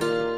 Bye.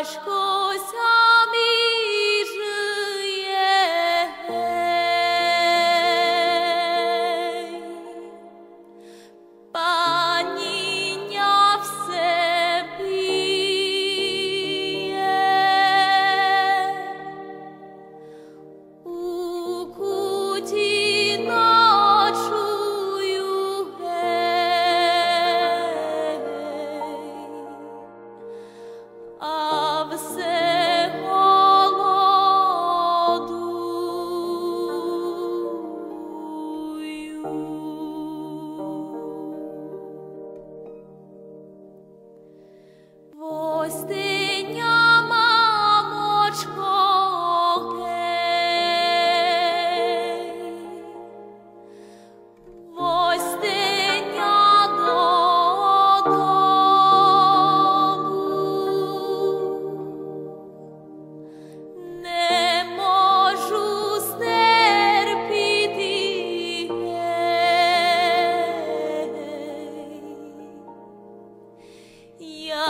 aşk o 呀。